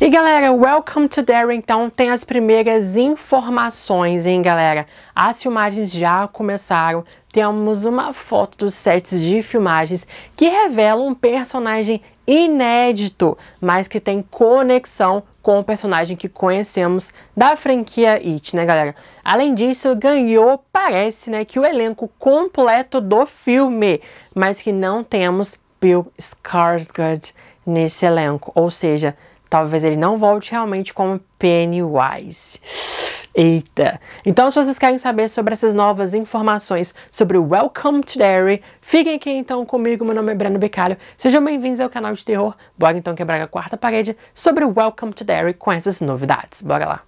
E galera, Welcome to Derry então tem as primeiras informações, hein galera? As filmagens já começaram, temos uma foto dos sets de filmagens que revela um personagem inédito, mas que tem conexão com o personagem que conhecemos da franquia It, né galera? Além disso, ganhou, parece, né, que o elenco completo do filme, mas que não temos Bill Skarsgård nesse elenco, ou seja, talvez ele não volte realmente como Pennywise. Eita! Então, se vocês querem saber sobre essas novas informações sobre Welcome to Derry, fiquem aqui então comigo. Meu nome é Breno Becalho. Sejam bem-vindos ao canal de terror. Bora então quebrar a quarta parede sobre Welcome to Derry com essas novidades. Bora lá!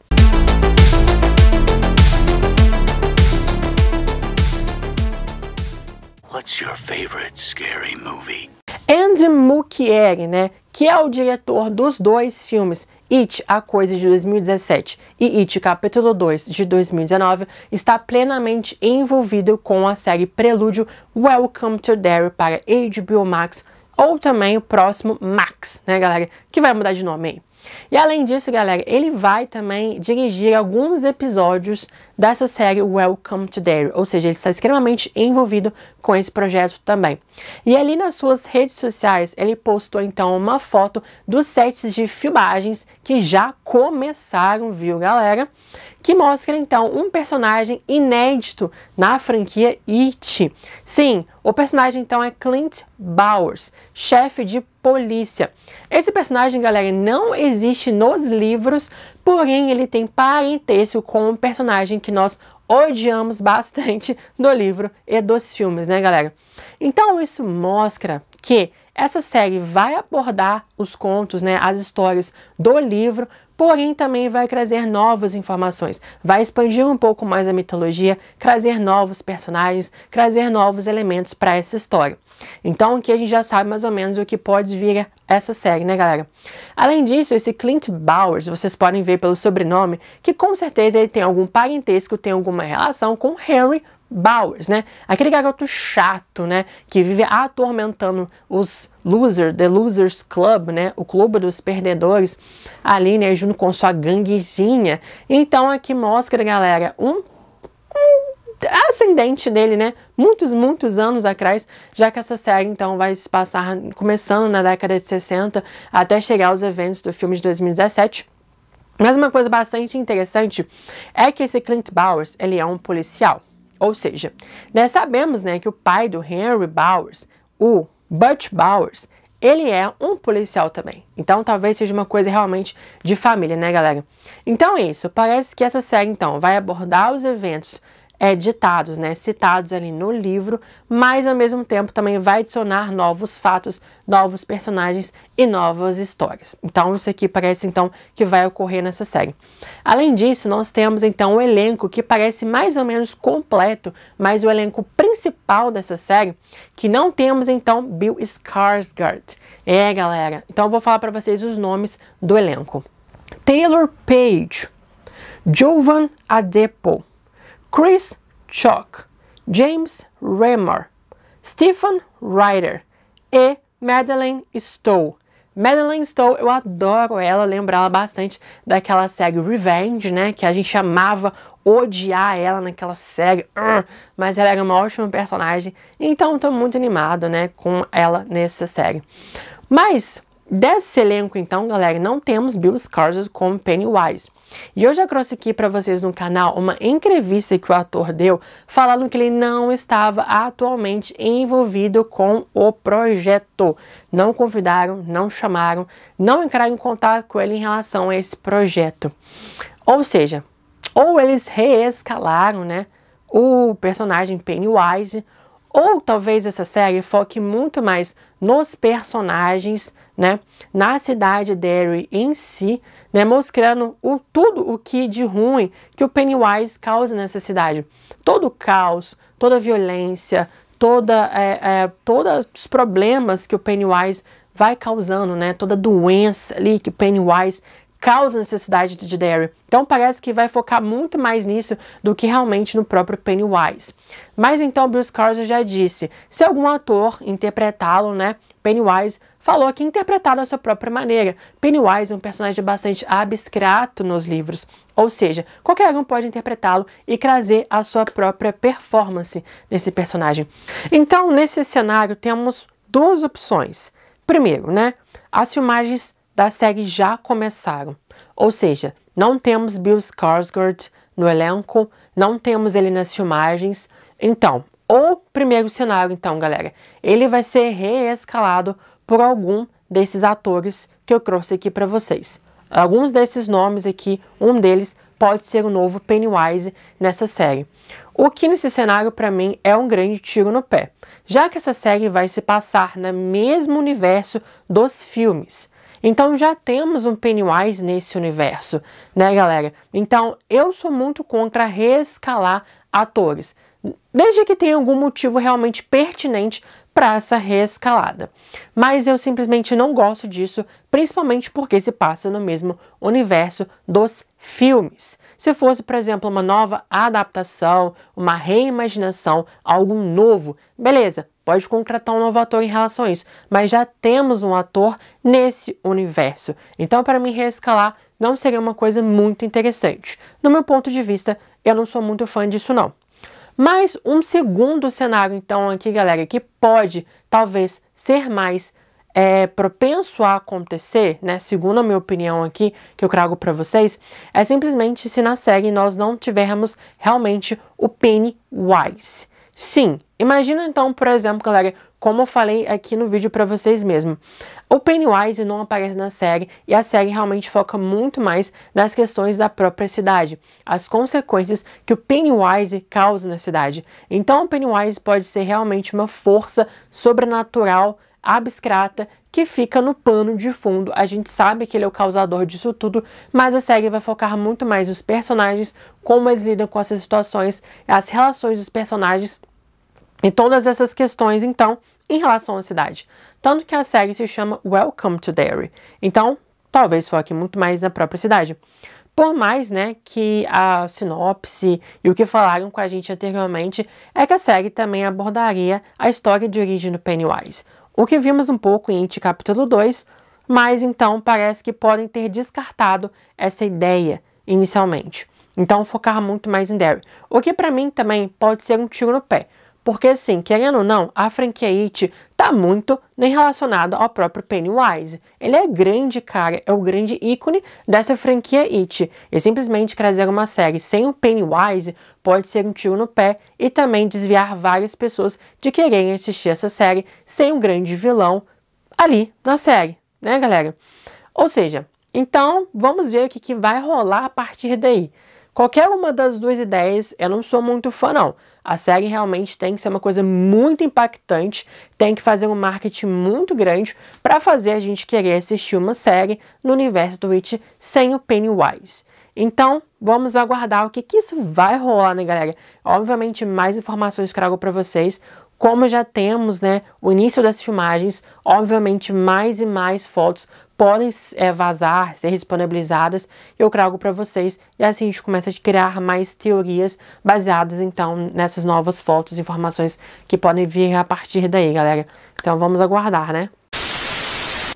What's your favorite scary movie? Andy Muchieri, né, que é o diretor dos dois filmes It, A Coisa de 2017 e It, Capítulo 2 de 2019, está plenamente envolvido com a série Prelúdio Welcome to Derry para HBO Max ou também o próximo Max, né, galera, que vai mudar de nome aí. E além disso, galera, ele vai também dirigir alguns episódios dessa série Welcome to Derry, ou seja, ele está extremamente envolvido com esse projeto também. E ali nas suas redes sociais, ele postou então uma foto dos sets de filmagens que já começaram, viu, galera? que mostra então um personagem inédito na franquia It. Sim, o personagem então é Clint Bowers, chefe de polícia. Esse personagem, galera, não existe nos livros, porém ele tem parentesco com um personagem que nós odiamos bastante do livro e dos filmes, né, galera? Então isso mostra que essa série vai abordar os contos, né, as histórias do livro, porém também vai trazer novas informações, vai expandir um pouco mais a mitologia, trazer novos personagens, trazer novos elementos para essa história. Então aqui a gente já sabe mais ou menos o que pode vir essa série, né, galera? Além disso, esse Clint Bowers, vocês podem ver pelo sobrenome, que com certeza ele tem algum parentesco, tem alguma relação com Harry Bowers, né? Aquele garoto chato, né? Que vive atormentando os losers, The Losers Club, né? O clube dos perdedores, ali, né? Junto com sua ganguezinha. Então aqui mostra, galera, um, um ascendente dele, né? Muitos, muitos anos atrás, já que essa série então vai se passar começando na década de 60 até chegar aos eventos do filme de 2017. Mas uma coisa bastante interessante é que esse Clint Bowers, ele é um policial. Ou seja, nós sabemos né, que o pai do Henry Bowers, o Butch Bowers, ele é um policial também. Então talvez seja uma coisa realmente de família, né, galera? Então é isso. Parece que essa série então vai abordar os eventos é, ditados, né, citados ali no livro, mas ao mesmo tempo também vai adicionar novos fatos, novos personagens e novas histórias. Então isso aqui parece então que vai ocorrer nessa série. Além disso, nós temos então um elenco que parece mais ou menos completo, mas o elenco principal dessa série, que não temos então Bill Skarsgård. É, galera. Então eu vou falar para vocês os nomes do elenco. Taylor Page, Jovan Adepo, Chris Chalk, James Remar, Stephen Ryder e Madeleine Stowe. Madeleine Stowe, eu adoro ela, lembro ela bastante daquela série Revenge, né? Que a gente chamava odiar ela naquela série, mas ela era uma ótima personagem, então estou muito animado, né, com ela nessa série. Mas Desse elenco, então, galera, não temos Bill Skarsgård como Pennywise. E eu já trouxe aqui para vocês no canal uma entrevista que o ator deu, falando que ele não estava atualmente envolvido com o projeto. Não convidaram, não chamaram, não entraram em contato com ele em relação a esse projeto. Ou seja, ou eles reescalaram, né, o personagem Pennywise, ou talvez essa série foque muito mais nos personagens, né, na cidade Derry em si, né, mostrando o, tudo o que de ruim que o Pennywise causa nessa cidade. Todo o caos, toda a violência, toda, é, é, todos os problemas que o Pennywise vai causando, né, toda a doença ali que o Pennywise causa necessidade de Derry. Então parece que vai focar muito mais nisso do que realmente no próprio Pennywise. Mas então Bill Skarsgård já disse, se algum ator interpretá-lo, né, Pennywise falou que interpretado da sua própria maneira. Pennywise é um personagem bastante abstrato nos livros, ou seja, qualquer um pode interpretá-lo e trazer a sua própria performance nesse personagem. Então, nesse cenário, temos duas opções. Primeiro, né, as filmagens da série já começaram, ou seja, não temos Bill Skarsgård no elenco, não temos ele nas filmagens. Então, o primeiro cenário, então, galera, ele vai ser reescalado por algum desses atores que eu trouxe aqui para vocês. Alguns desses nomes aqui, um deles pode ser o novo Pennywise nessa série. O que nesse cenário para mim é um grande tiro no pé, já que essa série vai se passar no mesmo universo dos filmes. Então já temos um Pennywise nesse universo, né, galera? Então eu sou muito contra reescalar atores, desde que tenha algum motivo realmente pertinente para essa reescalada. Mas eu simplesmente não gosto disso, principalmente porque se passa no mesmo universo dos filmes. Se fosse, por exemplo, uma nova adaptação, uma reimaginação, algo novo, beleza, pode contratar um novo ator em relação a isso, mas já temos um ator nesse universo. Então, para mim, reescalar não seria uma coisa muito interessante. No meu ponto de vista, eu não sou muito fã disso, não. Mas um segundo cenário, então, aqui, galera, que pode talvez ser mais é, propenso a acontecer, né, segundo a minha opinião aqui, que eu trago para vocês, é simplesmente se na série nós não tivermos realmente o Pennywise. Sim, imagina então, por exemplo, galera, como eu falei aqui no vídeo para vocês mesmo. O Pennywise não aparece na série e a série realmente foca muito mais nas questões da própria cidade, as consequências que o Pennywise causa na cidade. Então, o Pennywise pode ser realmente uma força sobrenatural, abstrata, que fica no pano de fundo. A gente sabe que ele é o causador disso tudo, mas a série vai focar muito mais nos personagens, como eles lidam com essas situações, as relações dos personagens e todas essas questões, então, em relação à cidade. Tanto que a série se chama Welcome to Derry. Então, talvez foque muito mais na própria cidade. Por mais, né, que a sinopse e o que falaram com a gente anteriormente é que a série também abordaria a história de origem do Pennywise. O que vimos um pouco em It capítulo 2, mas então parece que podem ter descartado essa ideia inicialmente. Então focar muito mais em Derry. O que para mim também pode ser um tiro no pé, porque, assim, querendo ou não, a franquia It tá muito nem relacionada ao próprio Pennywise. Ele é grande, cara, é o grande ícone dessa franquia It. E simplesmente trazer uma série sem o Pennywise pode ser um tiro no pé e também desviar várias pessoas de quererem assistir essa série sem um grande vilão ali na série, né, galera? Ou seja, então vamos ver o que, que vai rolar a partir daí. Qualquer uma das duas ideias, eu não sou muito fã, não. A série realmente tem que ser uma coisa muito impactante, tem que fazer um marketing muito grande para fazer a gente querer assistir uma série no universo do Witch sem o Pennywise. Então, vamos aguardar o que, que isso vai rolar, né, galera? Obviamente, mais informações trago para vocês. Como já temos, né, o início das filmagens, obviamente mais e mais fotos podem é, vazar, ser disponibilizadas, eu trago para vocês e assim a gente começa a criar mais teorias baseadas então nessas novas fotos, informações que podem vir a partir daí, galera. Então vamos aguardar, né?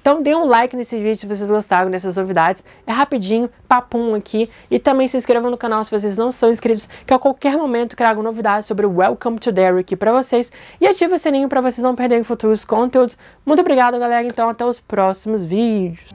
Então dê um like nesse vídeo se vocês gostaram dessas novidades. É rapidinho, papum aqui. E também se inscrevam no canal se vocês não são inscritos, que a qualquer momento trago novidades sobre o Welcome to Derry aqui pra vocês. E ative o sininho para vocês não perderem futuros conteúdos. Muito obrigado, galera. Então até os próximos vídeos.